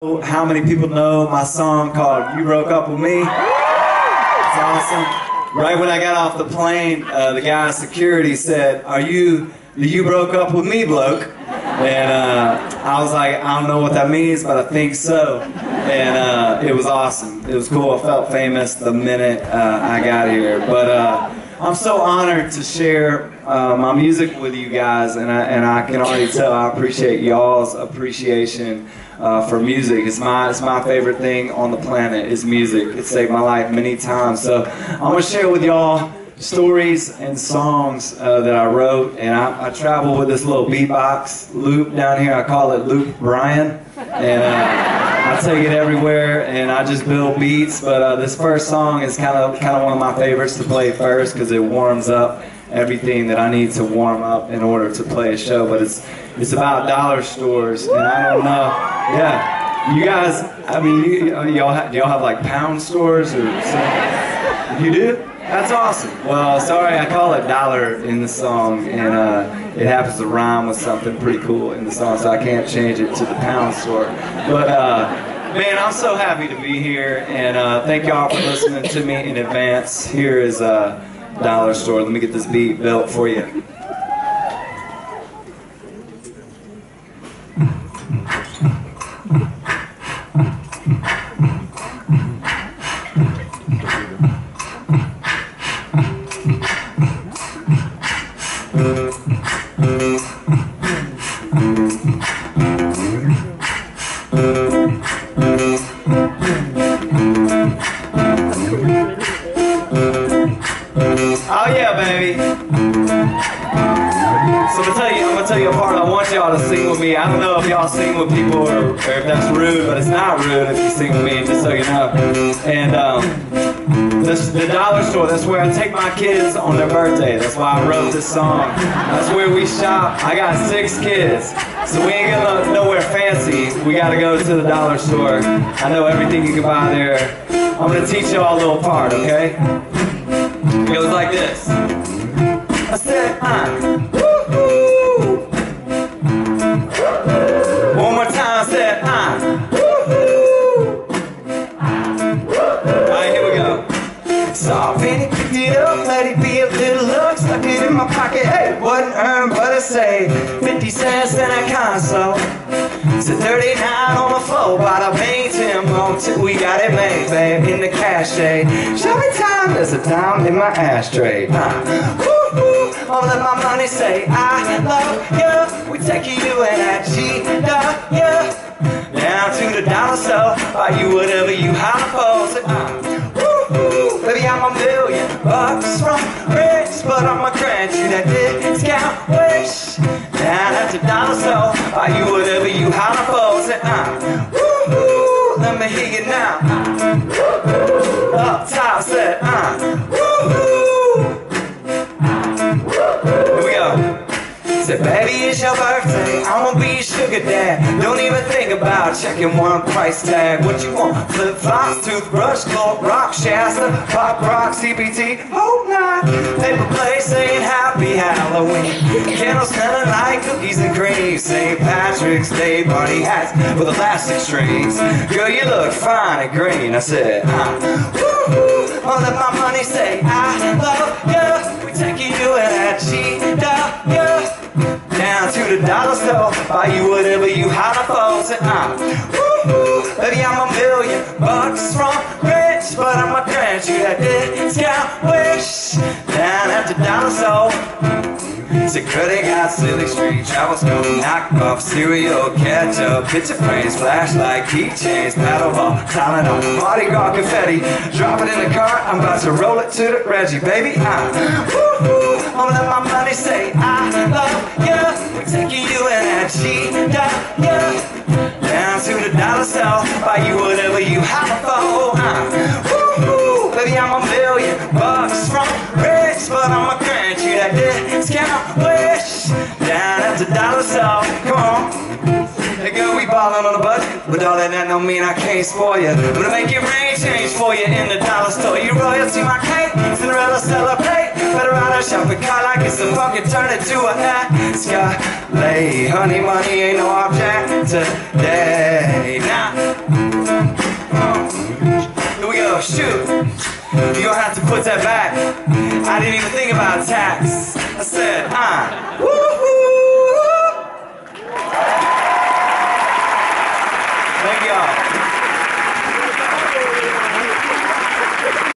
How many people know my song called You Broke Up With Me? It's awesome. Right when I got off the plane, uh, the guy in security said, Are you the You Broke Up With Me bloke? And uh, I was like, I don't know what that means, but I think so. And uh, it was awesome. It was cool. I felt famous the minute uh, I got here. But uh, I'm so honored to share uh, my music with you guys, and I, and I can already tell I appreciate y'all's appreciation uh, for music. It's my it's my favorite thing on the planet is music. It saved my life many times. So I'm gonna share with y'all stories and songs uh, that I wrote, and I, I, travel with this little beatbox loop down here. I call it Loop Brian, and uh, I take it everywhere, and I just build beats. But uh, this first song is kind of kind of one of my favorites to play first because it warms up everything that I need to warm up in order to play a show. But it's it's about dollar stores, and I don't know. Yeah, you guys. I mean, you, uh, y'all have, do y'all have like pound stores or something? You do? That's awesome. Well, sorry, I call it dollar in the song, and uh, it happens to rhyme with something pretty cool in the song, so I can't change it to the pound store. But uh, man, I'm so happy to be here, and uh, thank y'all for listening to me in advance. Here is uh, dollar store. Let me get this beat built for you. Yeah, baby. So I'm gonna tell you, I'm gonna tell you a part. I want y'all to sing with me. I don't know if y'all sing with people or, or if that's rude, but it's not rude if you sing with me, just so you know. And um, this, the dollar store, that's where I take my kids on their birthday. That's why I wrote this song. That's where we shop. I got six kids. So we ain't gonna nowhere fancy. We gotta go to the dollar store. I know everything you can buy there. I'm gonna teach y'all a little part, okay? It goes like this. I said, uh, woo-hoo. One more time, I said, uh, woo-hoo. Alright, here we go. Saw a penny, picked it up, let it be a little luck, stuck it in my pocket, hey, wasn't earned but a save. 50 cents and a console. It's a 39 on the floor, bought a paint him on we got it made, babe, in the cash day, show me time, there's a dime in my ashtray. Uh, woo-hoo, I'll let my money say, I love you. We take you and I you. Down to the dollar store, buy you whatever you hot for. Say, uh, woo-hoo, baby, I'm a million bucks from rich, but I'm a grant you that discount wish. Down at the dollar store, buy you Said, baby, it's your birthday. I'ma be sugar dad. Don't even think about checking one price tag. What you want? Flip flops, toothbrush, gold rock, Shasta, pop rock, CPT, hope not. Paper plate saying happy Halloween. Candles smelling like cookies and cream. St. Patrick's Day party hats with elastic strings. Girl, you look fine and green. I said, uh, woo-hoo. I'll let my money say, I love you. We take you and I cheat you to dollar store, buy you whatever you holler for. Uh, woo-hoo, baby, I'm a million bucks from rich, but I'm a grant you that credit silly street, travel scope, knock off, cereal, ketchup, picture frames, flashlight, keychains, paddle ball, Tylenol, Mardi Gras confetti, drop it in the car, I'm about to roll it to the Reggie, baby, I'm woo-hoo, I'm let my money say, I love you we're taking you and cheat you, down to the dollar store, buy you whatever you have for, down at the dollar store, come on. Hey girl, we ballin' on a budget, but all that don't mean I can't spoil you. Gonna make your rain change for you in the dollar store. You royalty, my cake, Cinderella celebrate. Better ride a shopping cart like it's a fucking turn it to a hat. escalade. Honey, money ain't no object today. Now, here we go. Shoot. You're gonna have to put that back.